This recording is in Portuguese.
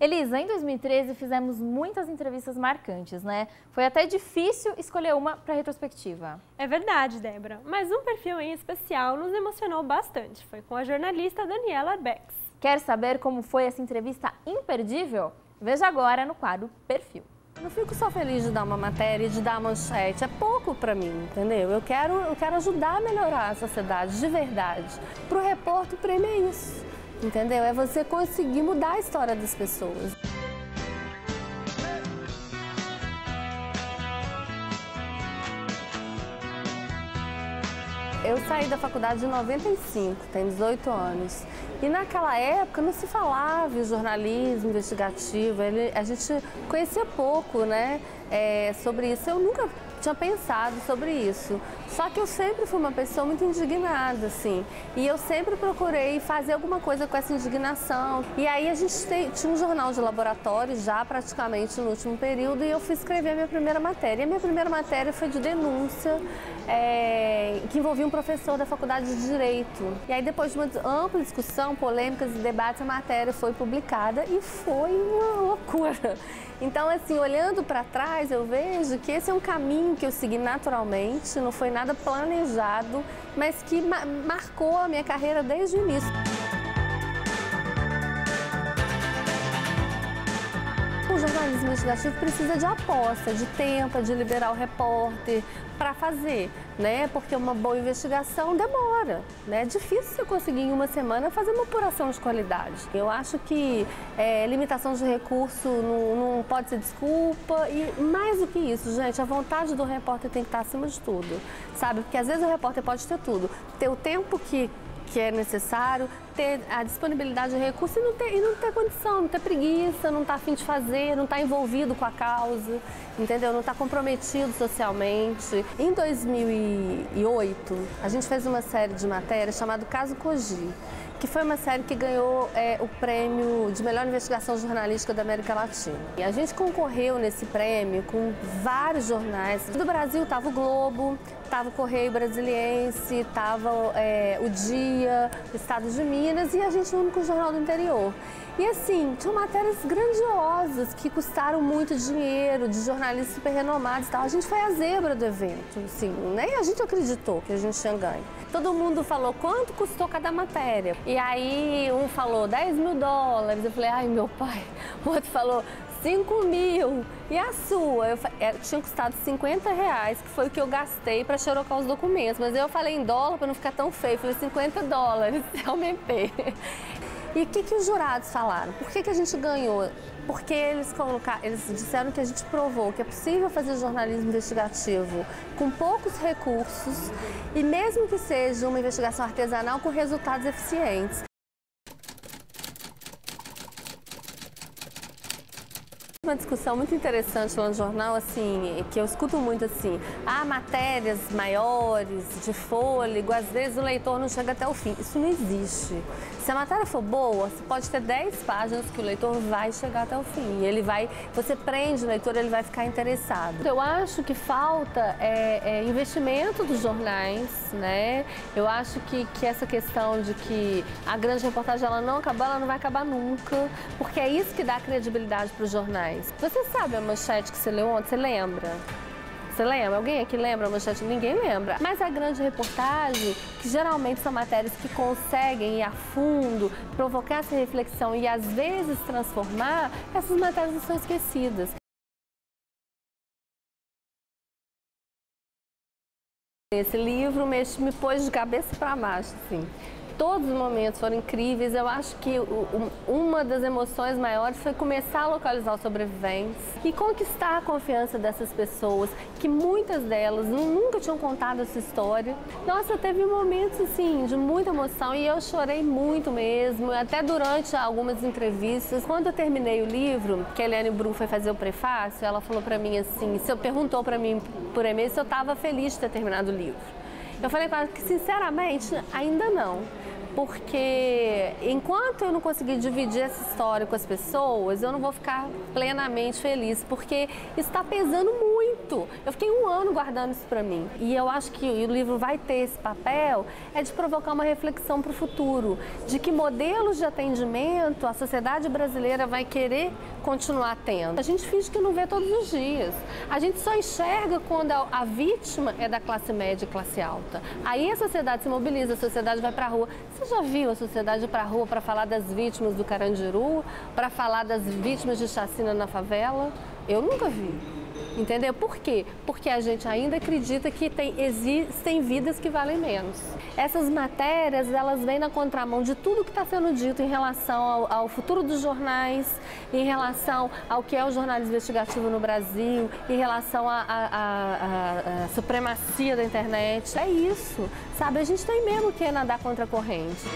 Elisa, em 2013 fizemos muitas entrevistas marcantes, né? Foi até difícil escolher uma para retrospectiva. É verdade, Débora. Mas um perfil em especial nos emocionou bastante. Foi com a jornalista Daniela Bex. Quer saber como foi essa entrevista imperdível? Veja agora no quadro Perfil. Eu não fico só feliz de dar uma matéria e de dar manchete, é pouco para mim, entendeu? Eu quero, eu quero ajudar a melhorar a sociedade de verdade. Para o repórter, o prêmio é isso entendeu? É você conseguir mudar a história das pessoas. Eu saí da faculdade em 95, tenho 18 anos. E naquela época não se falava em jornalismo investigativo, ele, a gente conhecia pouco né, é, sobre isso. Eu nunca tinha pensado sobre isso. Só que eu sempre fui uma pessoa muito indignada, assim. E eu sempre procurei fazer alguma coisa com essa indignação. E aí a gente tem, tinha um jornal de laboratório já praticamente no último período e eu fui escrever a minha primeira matéria. E a minha primeira matéria foi de denúncia, é, que envolvia um professor da faculdade de Direito. E aí depois de uma ampla discussão, polêmicas e debates, a matéria foi publicada e foi uma loucura. Então, assim, olhando para trás, eu vejo que esse é um caminho que eu segui naturalmente, não foi nada planejado, mas que ma marcou a minha carreira desde o início. O jornalismo investigativo precisa de aposta, de tempo, de liberar o repórter para fazer, né? Porque uma boa investigação demora, né? É difícil você conseguir em uma semana fazer uma apuração de qualidade. Eu acho que é, limitação de recurso não, não pode ser desculpa e mais do que isso, gente, a vontade do repórter tem que estar acima de tudo, sabe? Porque às vezes o repórter pode ter tudo, ter o tempo que que é necessário, ter a disponibilidade de recursos e não ter, e não ter condição, não ter preguiça, não estar tá afim de fazer, não estar tá envolvido com a causa, entendeu? Não estar tá comprometido socialmente. Em 2008, a gente fez uma série de matérias chamada Caso Koji que foi uma série que ganhou é, o prêmio de melhor investigação jornalística da América Latina. E a gente concorreu nesse prêmio com vários jornais. Do Brasil estava o Globo, estava o Correio Brasiliense, estava é, o Dia, o Estado de Minas e a gente o único jornal do interior. E assim, tinham matérias grandiosas que custaram muito dinheiro, de jornalistas super renomados e tal. A gente foi a zebra do evento, assim, nem a gente acreditou que a gente tinha ganho. Todo mundo falou quanto custou cada matéria. E aí um falou 10 mil dólares. Eu falei, ai meu pai. O outro falou 5 mil. E a sua? Eu, é, tinha custado 50 reais, que foi o que eu gastei para xerocar os documentos. Mas eu falei em dólar para não ficar tão feio. Eu falei 50 dólares, aumentei. E o que, que os jurados falaram? Por que, que a gente ganhou? Porque eles, colocaram, eles disseram que a gente provou que é possível fazer jornalismo investigativo com poucos recursos e mesmo que seja uma investigação artesanal com resultados eficientes. Uma discussão muito interessante lá no jornal, assim, que eu escuto muito assim, há matérias maiores, de fôlego, às vezes o leitor não chega até o fim. Isso não existe. Se a matéria for boa, você pode ter 10 páginas que o leitor vai chegar até o fim. Ele vai, você prende o leitor, ele vai ficar interessado. Eu acho que falta é, é investimento dos jornais, né? Eu acho que, que essa questão de que a grande reportagem ela não acabou, ela não vai acabar nunca, porque é isso que dá credibilidade para os jornais. Você sabe a manchete que você leu ontem? Você lembra? Você lembra? Alguém aqui lembra a manchete? Ninguém lembra. Mas a grande reportagem, que geralmente são matérias que conseguem ir a fundo, provocar essa reflexão e às vezes transformar, essas matérias são esquecidas. Esse livro me pôs de cabeça para baixo, assim todos os momentos foram incríveis. Eu acho que uma das emoções maiores foi começar a localizar os sobreviventes e conquistar a confiança dessas pessoas, que muitas delas nunca tinham contado essa história. Nossa, teve momentos assim de muita emoção e eu chorei muito mesmo, até durante algumas entrevistas. Quando eu terminei o livro, que a Helene Bru foi fazer o prefácio, ela falou para mim assim, se eu perguntou para mim por e-mail se eu estava feliz de ter terminado o livro. Eu falei para ela que sinceramente ainda não porque enquanto eu não conseguir dividir essa história com as pessoas, eu não vou ficar plenamente feliz, porque está pesando muito muito. Eu fiquei um ano guardando isso para mim. E eu acho que o livro vai ter esse papel, é de provocar uma reflexão para o futuro, de que modelos de atendimento a sociedade brasileira vai querer continuar tendo. A gente finge que não vê todos os dias. A gente só enxerga quando a, vítima é da classe média e classe alta. Aí a sociedade se mobiliza, a sociedade vai para a rua. Você já viu a sociedade para a rua para falar das vítimas do Carandiru, para falar das vítimas de chacina na favela? Eu nunca vi. Entendeu? Por quê? Porque a gente ainda acredita que tem, existem vidas que valem menos. Essas matérias, elas vêm na contramão de tudo que está sendo dito em relação ao, ao, futuro dos jornais, em relação ao que é o jornalismo investigativo no Brasil, em relação à supremacia da internet. É isso, sabe? A gente tem mesmo que nadar contra a corrente.